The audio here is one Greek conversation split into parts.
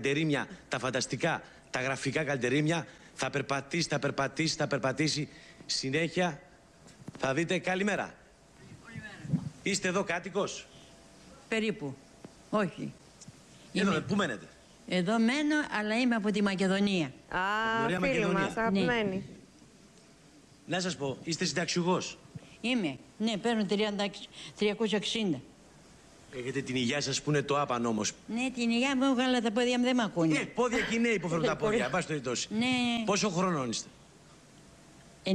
καλντερίμια, τα φανταστικά, τα γραφικά καλντερίμια. Θα περπατήσει, θα περπατήσει, θα περπατήσει. Συνέχεια θα δείτε καλημέρα. Είστε εδώ κάτοικος; Περίπου. Όχι. Εδώ, Είμαι- πού μένετε; Εδώ μένω, αλλά είμαι από τη Μακεδονία. Α, Ωραία φίλοι Μακεδονία. μας, αγαπημένοι. Να σας πω, είστε συνταξιούχος; Είμαι. Ναι, παίρνω 36 360. Έχετε την υγεία σας που είναι το άπαν όμως. Ναι, την υγεία μου έχω, αλλά τα πόδια μου δεν με ακούνε. Ε, πόδια και οι νέοι που φέρουν τα πόδια. Εν πάση περιπτώσει. Ναι, Πόσο χρονών είστε; 90. 90.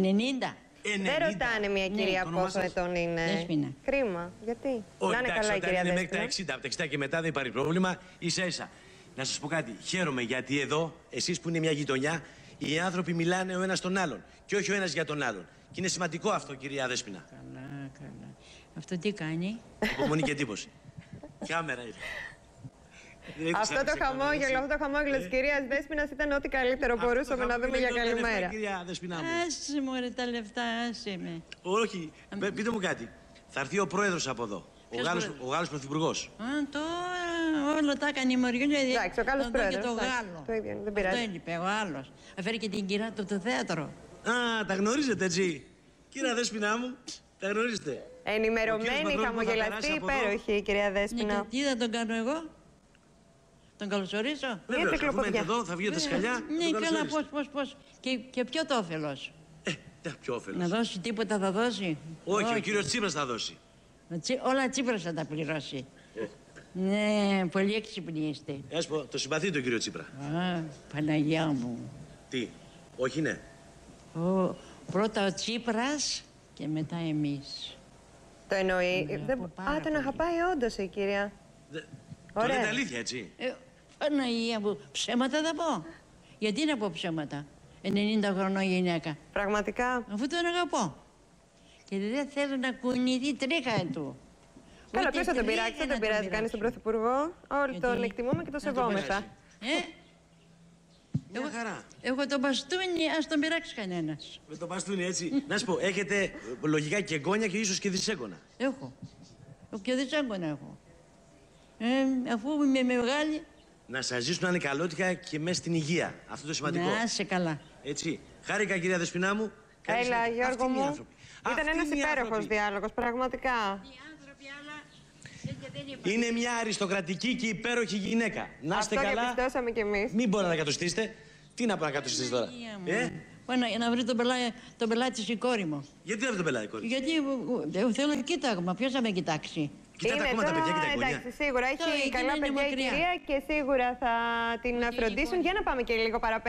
Δεν ρωτάνε μια Ναι, κυρία το όνομά πόσο σας; ετών είναι. Δέσποινα. Κρίμα. Γιατί; Όχι, να είναι εντάξει, καλά η όταν κυρία είναι μέχρι τα Δέσποινα. 60, από τα 60 και μετά δεν υπάρχει πρόβλημα. Ίσα ίσα. Να σας πω κάτι. Χαίρομαι γιατί εδώ, εσείς που είναι μια γειτονιά, οι άνθρωποι μιλάνε ο ένας τον άλλον. Και όχι ο ένας για τον άλλον. Και είναι σημαντικό αυτό, κυρία Δέσπινα. Καλά, καλά. Αυτό τι κάνει; Υπομονή και εντύπωση. Κάμερα είναι. Δεν έχετε Αυτό το ξαναξεκόντω, χαμόγελο, έτσι. αυτό το χαμόγελο της κυρίας Δέσποινα ήταν ό,τι καλύτερο Αυτό το μπορούσαμε να χαμόγελο δούμε για είναι όλα τα λεφτά, καλημέρα. Κυρία Δέσπινα μου. Άσε μου ρε τα λεφτά, άσε με. Όχι, πε- πείτε μου κάτι. Θα έρθει ο πρόεδρος από εδώ. Ο Ποιος Γάλλος, πρόεδρος; ο Γάλλος πρωθυπουργός. Α, τώρα όλο τα έκανε η Μοριούλια. Εντάξει, ο Γάλλος Να δω και πρόεδρος, το εντάξει, Γάλλο. το ίδιο είναι, δεν Αυτό πειράζει. έλειπε, ο άλλος. Έφερε και την κυρία του το θέατρο. Α, τα γνωρίζετε έτσι. Κύριε Δέσπινα μου, τα γνωρίζετε. Ο κύριος Ενημερωμένη, Πατρόπουλος θα χαμογελαστή, περάσει από εδώ. υπέροχη η κυρία Ναι, Δέσποινα. και τι θα τον κάνω εγώ; Τον καλωσορίσω; Βεβαίως, αφού τρικλοποδιά. μένετε εδώ, θα βγείτε τα σκαλιά. Ναι, τον καλά, καλωσορίζετε. πώς, πώς, πώς. Και, και ποιο το όφελος; Ε, τε, ποιο όφελος; Να δώσει τίποτα θα δώσει; Όχι, ο κύριος Τσίπρας θα δώσει. Ο Τσι- Όλα Τσίπρας θα τα πληρώσει. Ναι, πολύ έξυπνοι είστε. Ας πω, το συμπαθεί τον κύριο Τσίπρα. Α, Παναγιά μου. Τι, όχι ναι. Ο, πρώτα ο Τσίπρας και μετά εμείς. Το εννοεί. Ναι, Δεν- από Α, πάρα τον πολύ. αγαπάει όντως η κυρία. Δε- Το Ωραία. λέτε αλήθεια, έτσι; Ε, Παναγία μου, ψέματα θα πω. Γιατί να πω ψέματα; 90 χρονών γυναίκα. Πραγματικά. Αφού τον αγαπώ. Και δεν θέλω να κουνηθεί τρίχα του. Καλά, Ούτε ποιος θα τον τρίχα πειράξει, δεν να τον πειράζει κανεί πειράξω. τον Πρωθυπουργό. Όλοι Γιατί; τον εκτιμούμε και τον Να τον σεβόμεθα. Ε, Μια χαρά. έχω το μπαστούνι, ας τον πειράξει κανένας. Με το μπαστούνι έτσι. να σου πω, έχετε ε, λογικά και γόνια και ίσως και δυσέγγωνα. Έχω. Έχω και δυσάγκωνα έχω. Ε, αφού είμαι μεγάλη, Να σας ζήσουν ανεκαλώτικα και μέσα στην υγεία. Αυτό το σημαντικό. να είσαι καλά. Έτσι. Χάρηκα, κυρία Δεσποινά μου. Καλή Έλα, συνέχεια. Γιώργο Αυτοί είναι οι μου. άνθρωποι. Ήταν Αυτοί ένας είναι οι υπέροχος άνθρωποι. διάλογος, πραγματικά. Οι άνθρωποι άλλα τέτοια δεν υπάρχουν. Είναι μια αριστοκρατική και υπέροχη γυναίκα. Να είστε Αυτό καλά. διαπιστώσαμε κι εμείς. Μην μπορείτε να κατοστήσετε. Τι να πω να κατοστήσετε τώρα. Παναγία μου. Ε, Πάνω, για να βρει τον πελάτη, τον πελάτη της η κόρη μου. γιατί δεν το πελάει, κόρη; Γιατί ε, ε, θέλω κοίταγμα, ποιος θα με κοιτάξει; Κοιτά τα ακόμα τα παιδιά και τα εγγονιά. εντάξει, σίγουρα Τώρα έχει εκείνη καλά είναι παιδιά η μακριά. κυρία και σίγουρα θα την Ότι η φροντίσουν. κόρη- Για να πάμε και λίγο παραπέρα.